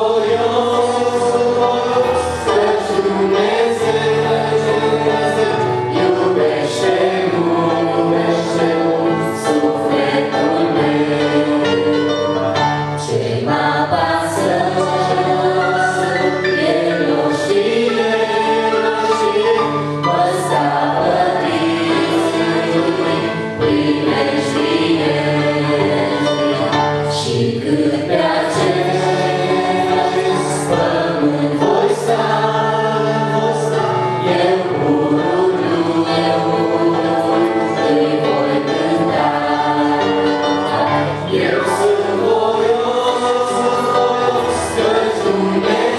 glória. Amen.